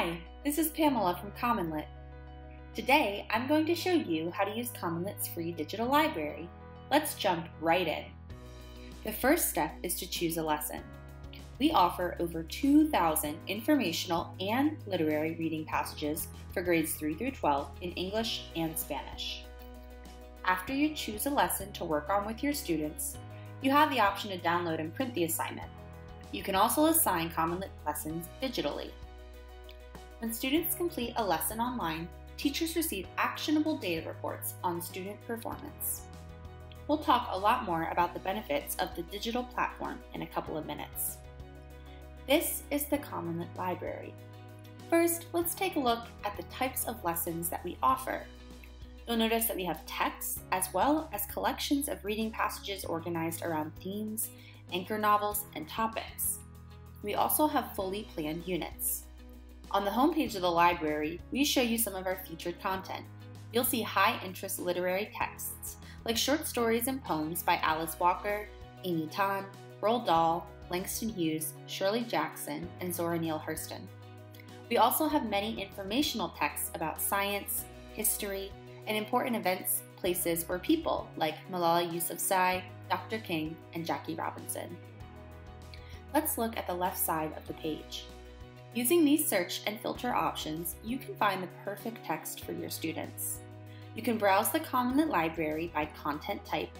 Hi, this is Pamela from CommonLit. Today, I'm going to show you how to use CommonLit's free digital library. Let's jump right in. The first step is to choose a lesson. We offer over 2,000 informational and literary reading passages for grades 3 through 12 in English and Spanish. After you choose a lesson to work on with your students, you have the option to download and print the assignment. You can also assign CommonLit lessons digitally. When students complete a lesson online, teachers receive actionable data reports on student performance. We'll talk a lot more about the benefits of the digital platform in a couple of minutes. This is the CommonLit Library. First, let's take a look at the types of lessons that we offer. You'll notice that we have texts as well as collections of reading passages organized around themes, anchor novels, and topics. We also have fully planned units. On the homepage of the library, we show you some of our featured content. You'll see high interest literary texts, like short stories and poems by Alice Walker, Amy Tan, Roald Dahl, Langston Hughes, Shirley Jackson, and Zora Neale Hurston. We also have many informational texts about science, history, and important events, places, or people like Malala Yousafzai, Dr. King, and Jackie Robinson. Let's look at the left side of the page. Using these search and filter options, you can find the perfect text for your students. You can browse the CommonLit library by content type,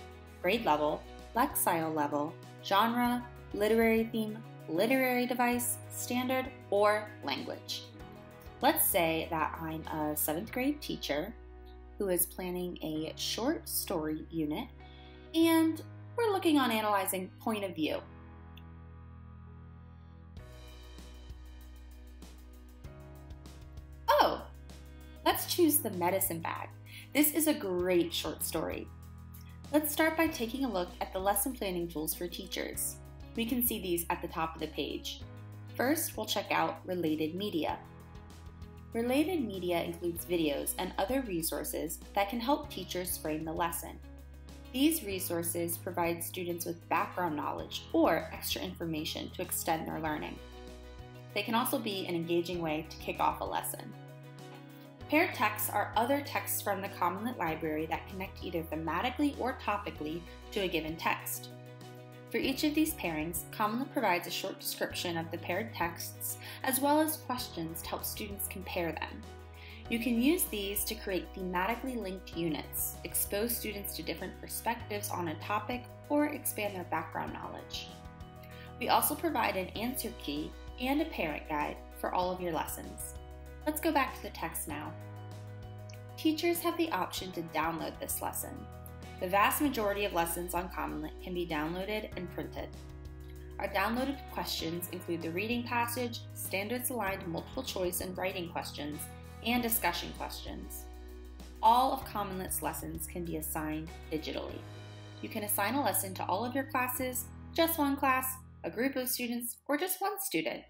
grade level, Lexile level, genre, literary theme, literary device, standard, or language. Let's say that I'm a seventh grade teacher who is planning a short story unit, and we're looking on analyzing point of view. Choose the medicine bag. This is a great short story. Let's start by taking a look at the lesson planning tools for teachers. We can see these at the top of the page. First, we'll check out related media. Related media includes videos and other resources that can help teachers frame the lesson. These resources provide students with background knowledge or extra information to extend their learning. They can also be an engaging way to kick off a lesson. Paired texts are other texts from the CommonLit library that connect either thematically or topically to a given text. For each of these pairings, CommonLit provides a short description of the paired texts as well as questions to help students compare them. You can use these to create thematically linked units, expose students to different perspectives on a topic, or expand their background knowledge. We also provide an answer key and a parent guide for all of your lessons. Let's go back to the text now. Teachers have the option to download this lesson. The vast majority of lessons on CommonLit can be downloaded and printed. Our downloaded questions include the reading passage, standards aligned multiple choice and writing questions, and discussion questions. All of CommonLit's lessons can be assigned digitally. You can assign a lesson to all of your classes, just one class, a group of students, or just one student.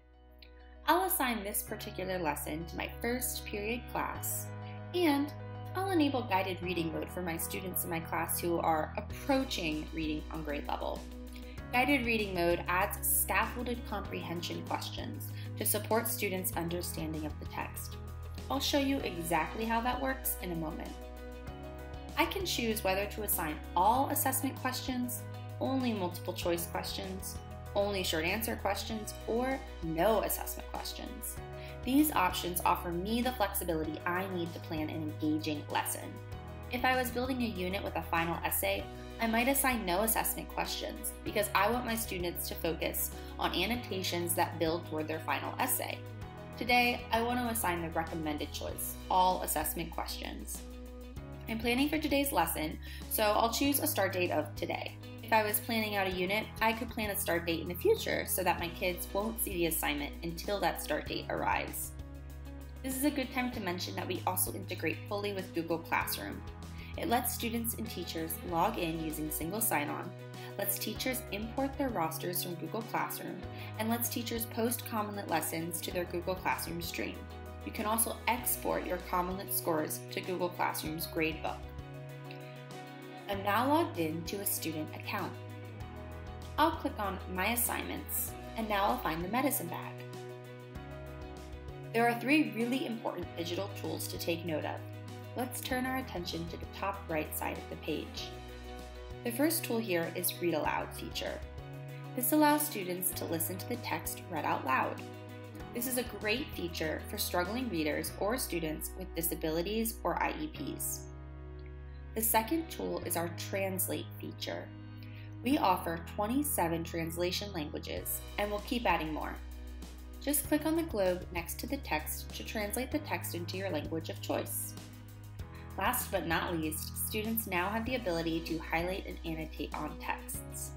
I'll assign this particular lesson to my first period class, and I'll enable guided reading mode for my students in my class who are approaching reading on grade level. Guided reading mode adds scaffolded comprehension questions to support students' understanding of the text. I'll show you exactly how that works in a moment. I can choose whether to assign all assessment questions, only multiple choice questions, only short answer questions, or no assessment questions. These options offer me the flexibility I need to plan an engaging lesson. If I was building a unit with a final essay, I might assign no assessment questions because I want my students to focus on annotations that build toward their final essay. Today, I want to assign the recommended choice, all assessment questions. I'm planning for today's lesson, so I'll choose a start date of today. If I was planning out a unit, I could plan a start date in the future so that my kids won't see the assignment until that start date arrives. This is a good time to mention that we also integrate fully with Google Classroom. It lets students and teachers log in using single sign-on, lets teachers import their rosters from Google Classroom, and lets teachers post CommonLit lessons to their Google Classroom stream. You can also export your CommonLit scores to Google Classroom's gradebook. I'm now logged in to a student account. I'll click on My Assignments, and now I'll find the medicine bag. There are three really important digital tools to take note of. Let's turn our attention to the top right side of the page. The first tool here is Read Aloud feature. This allows students to listen to the text read out loud. This is a great feature for struggling readers or students with disabilities or IEPs. The second tool is our Translate feature. We offer 27 translation languages and we'll keep adding more. Just click on the globe next to the text to translate the text into your language of choice. Last but not least, students now have the ability to highlight and annotate on texts.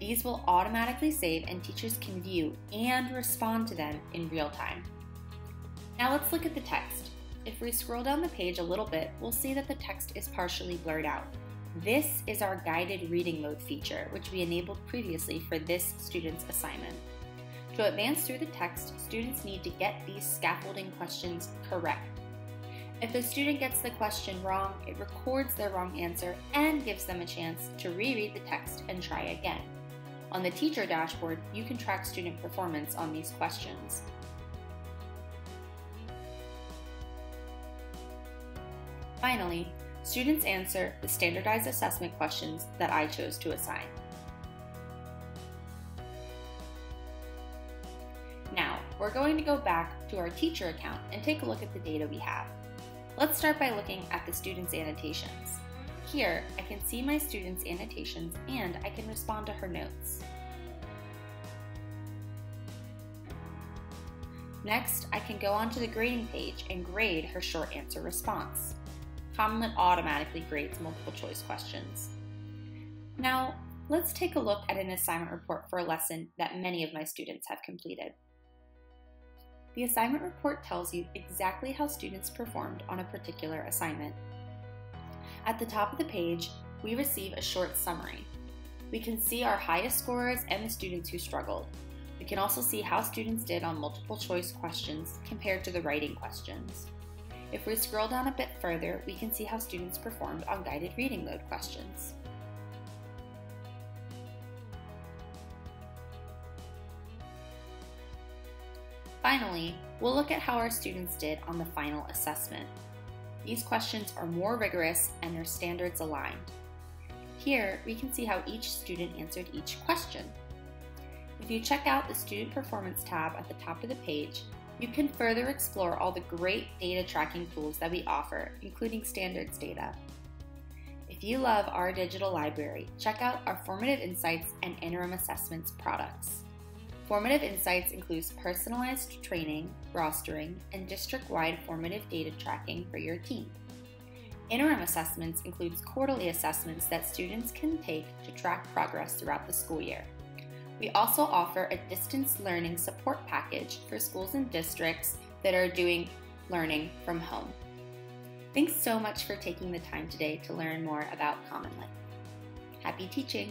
These will automatically save and teachers can view and respond to them in real time. Now let's look at the text. If we scroll down the page a little bit, we'll see that the text is partially blurred out. This is our guided reading mode feature, which we enabled previously for this student's assignment. To advance through the text, students need to get these scaffolding questions correct. If a student gets the question wrong, it records their wrong answer and gives them a chance to reread the text and try again. On the teacher dashboard, you can track student performance on these questions. Finally, students answer the standardized assessment questions that I chose to assign. Now, we're going to go back to our teacher account and take a look at the data we have. Let's start by looking at the student's annotations. Here, I can see my student's annotations and I can respond to her notes. Next, I can go onto the grading page and grade her short answer response. Common automatically grades multiple choice questions. Now, let's take a look at an assignment report for a lesson that many of my students have completed. The assignment report tells you exactly how students performed on a particular assignment. At the top of the page, we receive a short summary. We can see our highest scores and the students who struggled. We can also see how students did on multiple choice questions compared to the writing questions. If we scroll down a bit further, we can see how students performed on guided reading mode questions. Finally, we'll look at how our students did on the final assessment. These questions are more rigorous and their standards aligned. Here, we can see how each student answered each question. If you check out the Student Performance tab at the top of the page, you can further explore all the great data tracking tools that we offer, including standards data. If you love our digital library, check out our Formative Insights and Interim Assessments products. Formative Insights includes personalized training, rostering, and district-wide formative data tracking for your team. Interim assessments includes quarterly assessments that students can take to track progress throughout the school year. We also offer a distance learning support package for schools and districts that are doing learning from home. Thanks so much for taking the time today to learn more about Common Happy teaching!